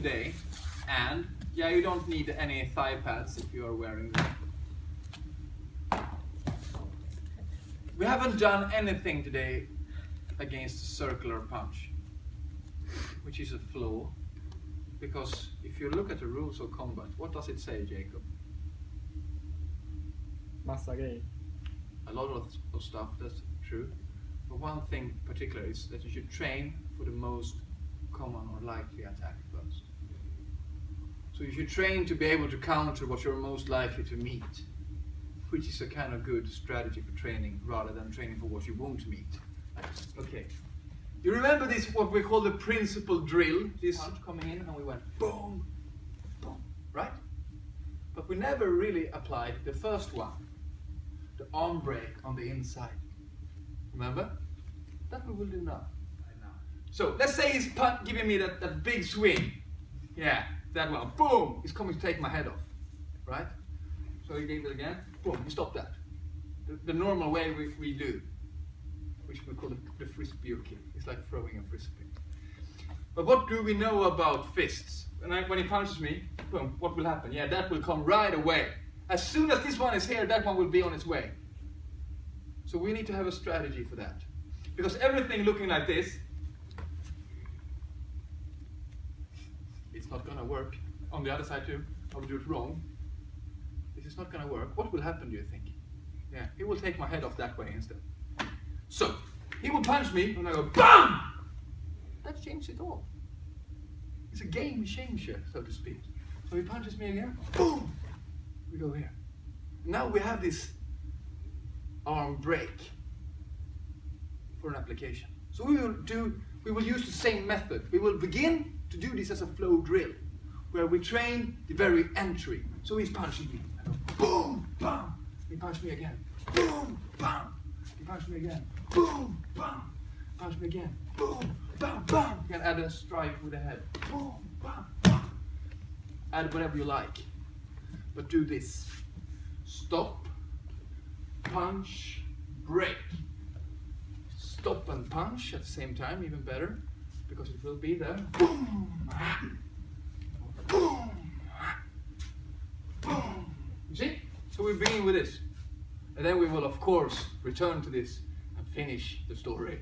today, and yeah, you don't need any thigh pads if you are wearing them. We haven't done anything today against circular punch, which is a flaw, because if you look at the rules of combat, what does it say, Jacob? Massa grejer. A lot of, of stuff, that's true. But one thing particular is that you should train for the most common or likely attack first. So if you should train to be able to counter what you're most likely to meet, which is a kind of good strategy for training rather than training for what you won't meet. Okay. You remember this, what we call the principal drill? This punch coming in and we went boom, boom, right? But we never really applied the first one, the arm break on the inside. Remember? That we will do now. So let's say he's giving me that, that big swing. Yeah, that one. Boom! He's coming to take my head off. Right? So he gave it again. Boom, he stopped that. The, the normal way we, we do, which we call the, the frisbee kick. It's like throwing a frisbee. But what do we know about fists? When, I, when he punches me, boom, what will happen? Yeah, that will come right away. As soon as this one is here, that one will be on its way. So we need to have a strategy for that. Because everything looking like this, not gonna work. On the other side too, I will do it wrong. This is not gonna work. What will happen, do you think? Yeah, he will take my head off that way instead. So, he will punch me, and I go BAM! That changed it all. It's a game changer, so to speak. So he punches me again, boom! We go here. Now we have this arm break for an application. So we will do, we will use the same method. We will begin to do this as a flow drill, where we train the very entry. So he's punching me. Boom, bam. He punched me again. Boom, bam. He punched me again. Boom, bam. Punch me again. Boom, bam, bam. You can add a strike with the head. Boom, bam, bam. Add whatever you like. But do this. Stop, punch, break. Stop and punch at the same time, even better, because it will be there. Boom, boom, boom. You see? So we begin with this. And then we will, of course, return to this and finish the story.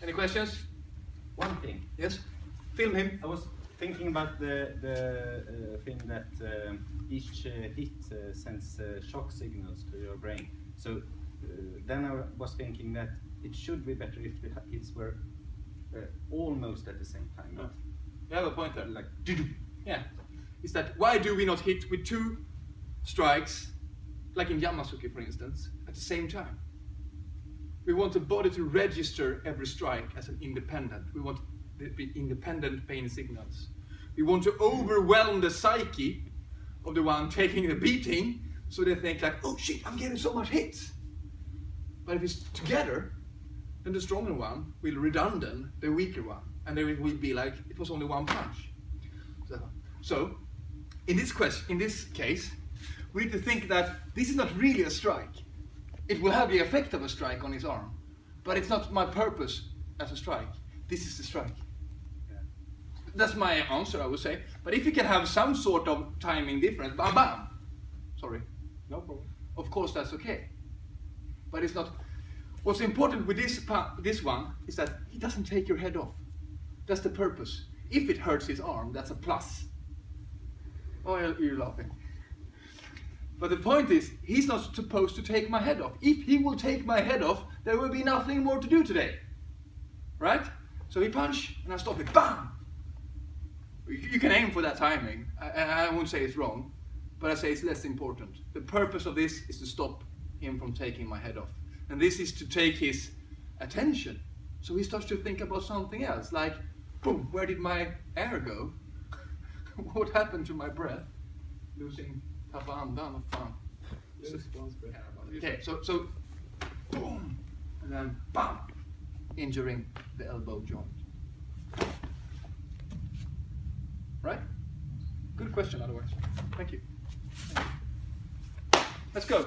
Any questions? One thing. Yes? Film him. I was thinking about the the uh, thing that um each uh, hit uh, sends uh, shock signals to your brain. So then I was thinking that it should be better if the hits were uh, almost at the same time. Not You have a point there. like Yeah. Is that why do we not hit with two strikes, like in Yama-zuki for instance, at the same time? We want the body to register every strike as an independent. We want there to be independent pain signals. We want to overwhelm the psyche of the one taking the beating so they think like, oh shit, I'm getting so much hits. But if it's together, then the stronger one will redundant the weaker one. And then it will be like, it was only one punch. So, so in this question, in this case, we need to think that this is not really a strike. It will have the effect of a strike on his arm, but it's not my purpose as a strike. This is the strike. That's my answer, I would say. But if you can have some sort of timing difference, bam, bam. Sorry. No problem. Of course, that's okay. But it's not. What's important with this pa- this one is that he doesn't take your head off. That's the purpose. If it hurts his arm, that's a plus. Oh, you're, laughing. But the point is, he's not supposed to take my head off. If he will take my head off, there will be nothing more to do today. Right? So he punch, and I stop it. Bam! You can aim for that timing. I won't say it's wrong, but I say it's less important. The purpose of this is to stop him from taking my head off. And this is to take his attention. So he starts to think about something else, like, boom, where did my air go? what happened to my breath? Losing tappa andan, vad fan. Okay, so, so, boom, and then bam, injuring the elbow joint. Right? Good question, otherwise. Thank you. Let's go.